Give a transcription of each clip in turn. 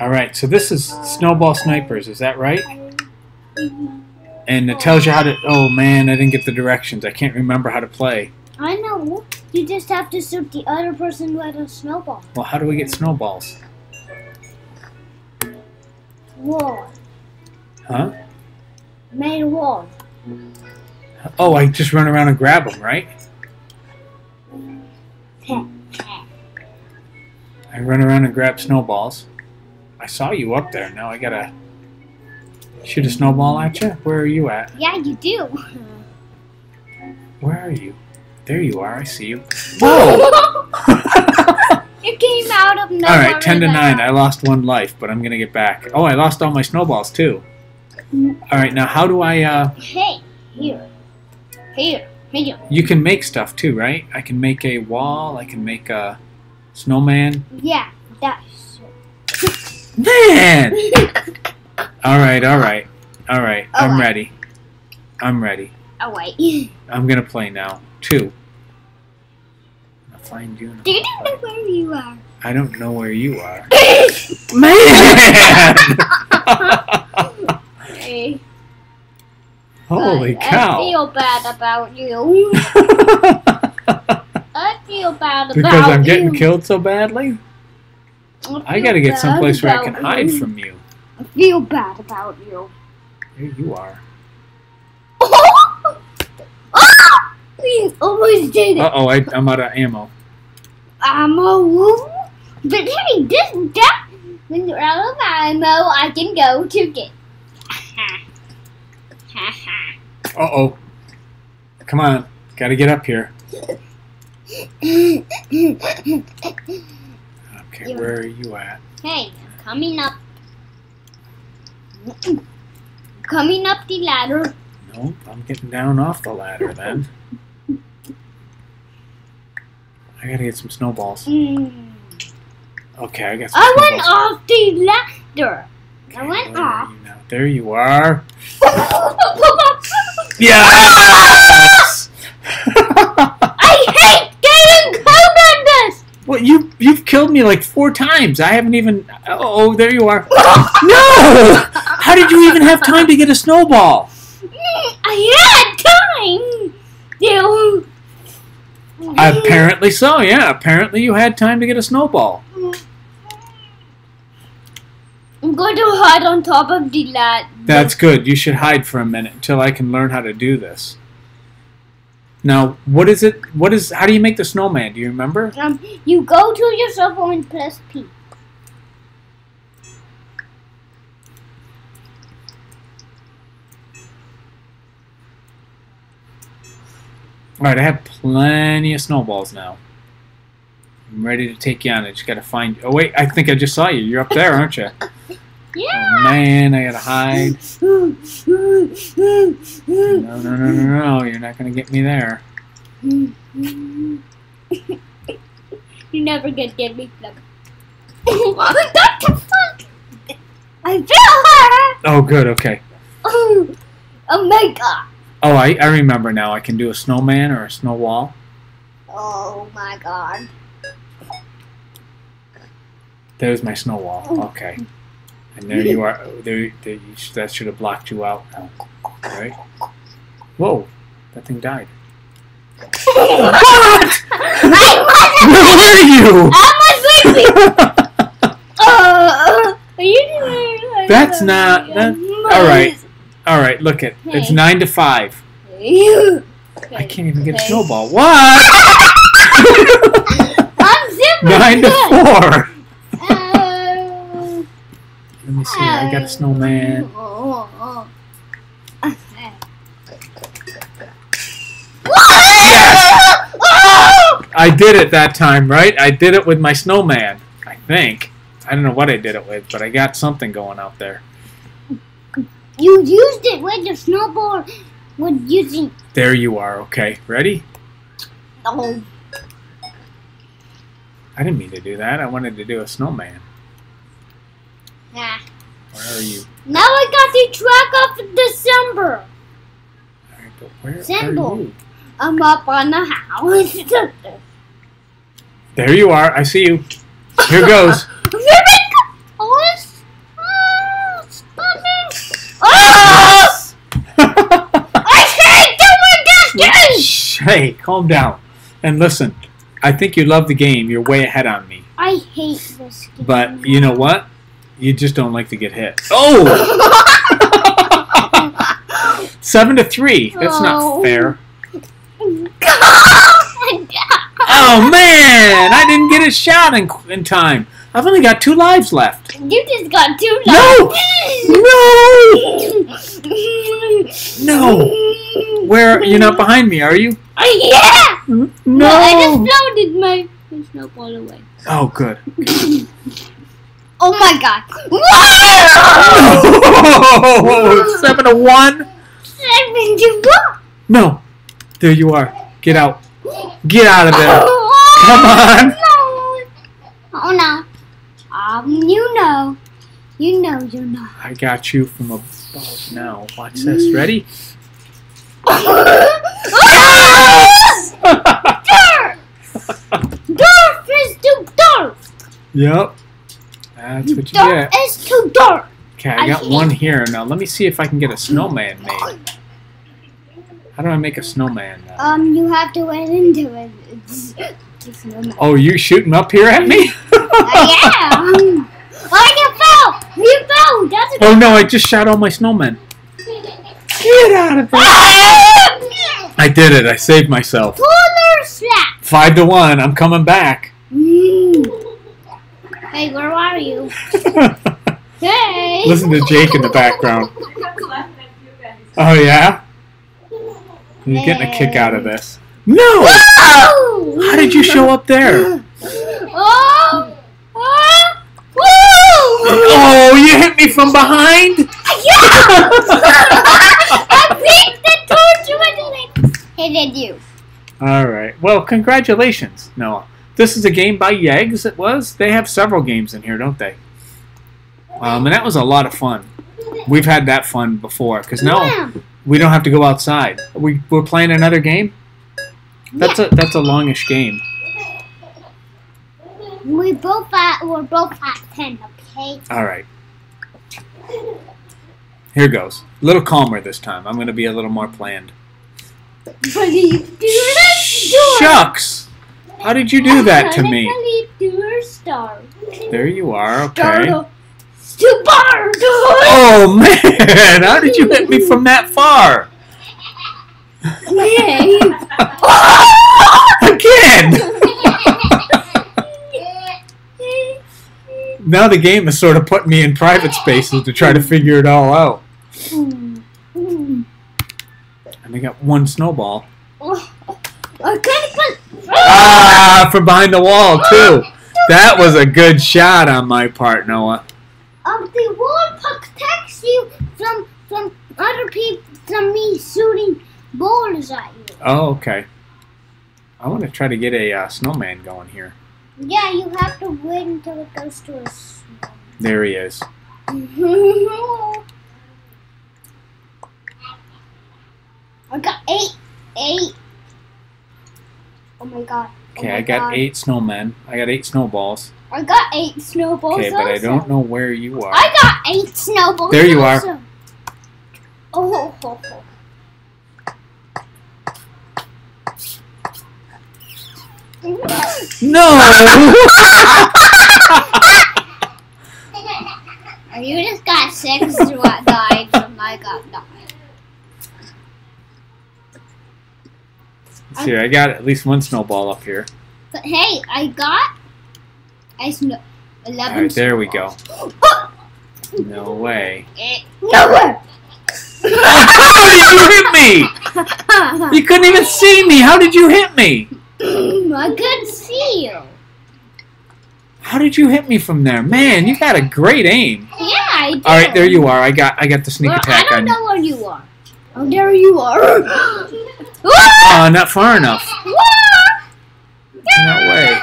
All right, so this is Snowball Snipers, is that right? And it tells you how to. Oh man, I didn't get the directions. I can't remember how to play. I know. You just have to shoot the other person with a snowball. Well, how do we get snowballs? Wall. Huh? Made a wall. Oh, I just run around and grab them, right? I run around and grab snowballs. I saw you up there. Now I gotta shoot a snowball at you. Where are you at? Yeah, you do. Where are you? There you are. I see you. Whoa! it came out of nowhere. all right, ten to nine. I lost one life, but I'm gonna get back. Oh, I lost all my snowballs too. All right, now how do I? uh Hey, here. Here. Here. You can make stuff too, right? I can make a wall. I can make a snowman. Yeah, that's Man! All right, all right, all right. Oh, I'm ready. I'm ready. Oh, wait. I'm gonna play now. Two. I'll find you. Do you know where you are? I don't know where you are. Man! Hey, Holy I, cow! I feel bad about you. I feel bad about you. because I'm getting you. killed so badly, I feel gotta get someplace where I can hide you. from you. I feel bad about you. Here you are. Oh! We almost did it. Uh oh, I, I'm out of ammo. I'm a woo. But hey, this that when you're out of ammo, I can go to get. Uh oh. Come on, gotta get up here. Okay, where are you at? hey, I'm coming up. Coming up the ladder. Nope, I'm getting down off the ladder then. I gotta get some snowballs. Mm. Okay, I got some I went off the ladder. I went off. you? There you are. I hate getting killed in this. well, you you've killed me like four times. I haven't even. Oh, there you are. No! How did you even have time to get a snowball? I had time. You. Apparently so. Yeah. Apparently you had time to get a snowball. I'm going to hide on top of the ladder. That's good. You should hide for a minute until I can learn how to do this. Now, what is it? What is? How do you make the snowman? Do you remember? Um, you go to your cell phone and press P. All right, I have plenty of snowballs now. I'm ready to take you on. I just gotta find. Oh wait, I think I just saw you. You're up there, aren't you? Oh, yeah. Oh man, I gotta hide. No, no, no, no, no! You're not gonna get me there. you never get get me flip. what the fuck? I feel her. Oh, good. Okay. Oh, oh my god. Oh, I, I remember now. I can do a snowman or a snow wall. Oh my god. There's my snow wall. Okay. And there you are. There, there that should have blocked you out now. Right? Whoa! That thing died. I Where were you? was. I was waiting. Uh, are you doing? That's not- that- all right. All right. Look at. it. It's nine to five. You. I can't even get a Okay. snowball. What? I'm super nine to four. Me see. I got a snowman. I did it that time, right? I did it with my snowman. I think. I don't know what I did it with, but I got something going out there. You used it with the snowball when using. There you are. Okay, ready? Oh, I didn't mean to do that. I wanted to do a snowman. Are you? Now I got the track of December. All right, but where Symbol. are you? I'm up on the house. There you are. I see you. Here goes. It's- stop it. I hate doing this game! hey, calm down. And listen, I think you love the game. You're way ahead on me. I hate this game. But you know what? You just don't like to get hit. Oh! Seven to three. That's not Oh. fair. Oh man! I didn't get a shot in, in time. I've only got two lives left. You just got two No! lives. No! Where you're not behind me, are you? Uh, yeah! No. No, I just floated my my snowball away. Oh, good. Oh my god! Oh, seven to one. Seven to one. No, there you are. Get out. Get out of there. Come on. No. Oh no. Um, you know. You know, you know. I got you from above now. Watch this. Ready? Dirt! Dirt is too yep. That's what you Dirt get. is too dark! Okay, I got one here. Now let me see if I can get a snowman made. How do I make a snowman now? Um, you have to went into it. It's, it's. Oh, you shooting up here at me? Uh, yeah! Oh, you fell! You fell! That's Oh no, I just shot all my snowmen. Get out of there. I did it. I saved myself. Five to one. I'm coming back. Mm. Hey, where are you? Hey! Listen to Jake in the background. Oh yeah? You're getting a kick out of this. No! How did you show up there? Oh! Oh! Woo! Oh, you hit me from behind? Yeah! I picked the torch and I hit you. All right. Well, congratulations, Noah. This is a game by Yeggs, It was. They have several games in here, don't they? Um, and that was a lot of fun. We've had that fun before because now Yeah. we don't have to go outside. We we're playing another game. That's a that's a longish game. We both at we're both at ten, okay? All right. Here goes. A little calmer this time. I'm going to be a little more planned. What do you do this door? Shucks! How did you do that to me? There you are. Okay. Oh man! How did you hit me from that far? Again! Now the game is sort of putting me in private spaces to try to figure it all out. And I got one snowball. I. Ah, from behind the wall too. That was a good shot on my part, Noah. Um, the wall protects you from from other people from me shooting balls at you. Oh, okay. I want to try to get a uh, snowman going here. Yeah, you have to wait until it goes to a snow. There he is. I got eight, eight. Oh my god. Oh Okay, my I got God. eight snowmen. I got eight snowballs. I got eight snowballs. Okay, but I don't know where you are. I got eight snowballs. There you are. Oh, ho, ho, ho. No! you just got six what died from I got nine. See, I got at least one snowball up here. But hey, I got I snow eleven. All right, there we go. No way. Nowhere. How did you hit me? You couldn't even see me. How did you hit me? I couldn't see you. How did you hit me from there? Man, you got a great aim. Yeah, I did. All right, there you are. I got I got the sneak Well, attack I don't you. know where you are. Oh, there you are. Oh, not far enough. No way.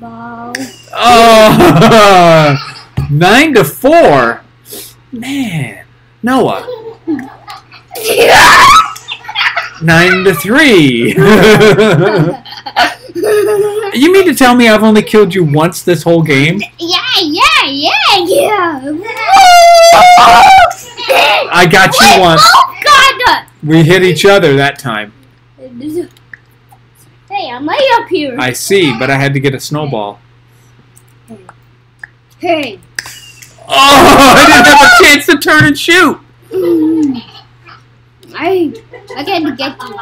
Wow. Oh, nine to four. Man, Noah. Nine to three. You mean to tell me I've only killed you once this whole game? Yeah, yeah, yeah, yeah. I got you Wait, once. Oh God! We hit each other that time. Hey, I'm way up here. I see, but I had to get a snowball. Hey. Oh, I didn't have a chance to turn and shoot. Mm. I I gotta get you.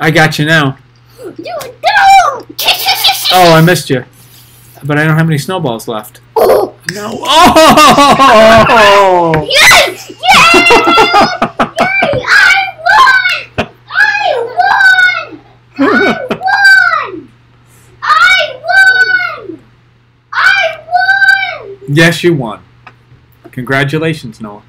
I got you now. You don't. Oh, I missed you. But I don't have any snowballs left. Oh. No. Oh! Yes! Yay! Yay! I won! I won! I won! I won! I won! Yes, you won. Congratulations, Noah.